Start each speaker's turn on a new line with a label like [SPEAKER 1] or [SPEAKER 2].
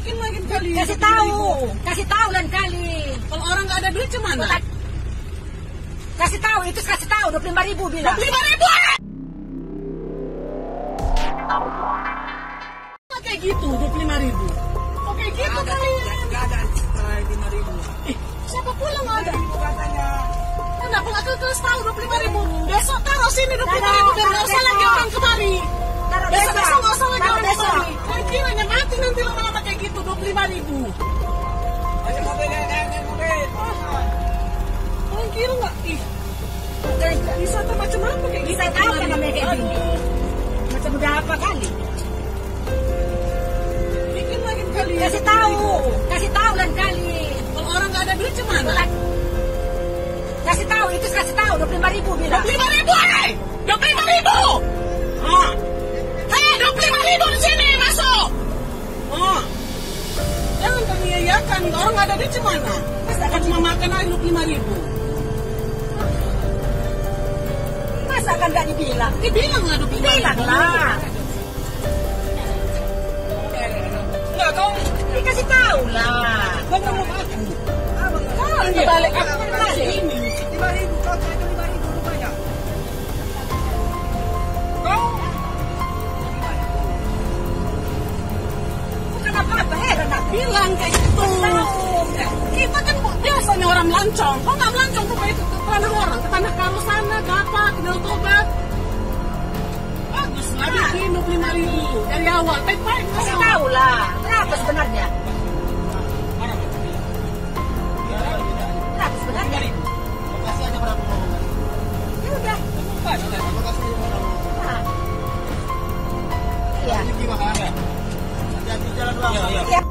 [SPEAKER 1] Bikin lagi kali.
[SPEAKER 2] Kasih
[SPEAKER 1] 25.000.
[SPEAKER 2] tahu, kasih tahu lain kali.
[SPEAKER 1] Kalau orang nggak ada duit gimana?
[SPEAKER 2] Kasih tahu, itu kasih tahu 25 ribu bilang.
[SPEAKER 1] 25 ribu. Kayak gitu 25 ribu. Oh kayak gitu kali.
[SPEAKER 3] Nggak ada lima ribu.
[SPEAKER 1] Siapa pula nggak ada?
[SPEAKER 3] Katanya
[SPEAKER 1] Kenapa nggak terus tahu 25 ribu? Besok taruh sini 25 ribu biar nggak usah lagi orang kemari. Besok
[SPEAKER 2] besok.
[SPEAKER 1] nggak usah lagi orang kemari. Kira nggak? Ih, bisa tuh macam apa kayak gitu?
[SPEAKER 2] Bisa tahu kan namanya kayak gini. Macam udah apa kali?
[SPEAKER 1] Bikin lagi kali.
[SPEAKER 2] Kasih tahu, kasih tahu lain kali.
[SPEAKER 1] Kalau orang nggak ada duit gimana?
[SPEAKER 2] Kasih tahu, itu kasih tahu 25 ribu bilang.
[SPEAKER 1] 25 ribu, hei! 25 ribu! Ah. Hei, 25 ribu di sini, masuk! Ah. Jangan kami iayakan, orang nggak ada duit gimana? Masa akan cuma makan aja 25 ribu?
[SPEAKER 2] Masa kan gak dibilang?
[SPEAKER 1] Dibilang lah 25 ribu.
[SPEAKER 2] Bilang lah.
[SPEAKER 1] Enggak, kau,
[SPEAKER 2] Dikasih tahu lah.
[SPEAKER 1] kau ngomong aku.
[SPEAKER 2] Kau
[SPEAKER 1] Ini balik aku balik ini.
[SPEAKER 3] Lima ribu. Kau tanya lima ribu rupanya.
[SPEAKER 1] Kau,
[SPEAKER 2] Bukan apa-apa, heran
[SPEAKER 1] bilang kayak gitu. Kita kan biasanya orang melancong. Kau nggak melancong tuh kayak ke tanah orang, ke tanah kamu sana, ke apa, ke Danau Toba. Bagus lah, bikin 25 ribu dari awal. Baik-baik.
[SPEAKER 2] Kasih tahu lah. Berapa sebenarnya? Berapa sebenarnya?
[SPEAKER 3] Lokasi ada berapa?
[SPEAKER 2] Ya udah.
[SPEAKER 3] Lokasi lima orang.
[SPEAKER 2] Nah. Iya.
[SPEAKER 3] Ini gimana ada? Hati-hati jalan doang.
[SPEAKER 2] Iya.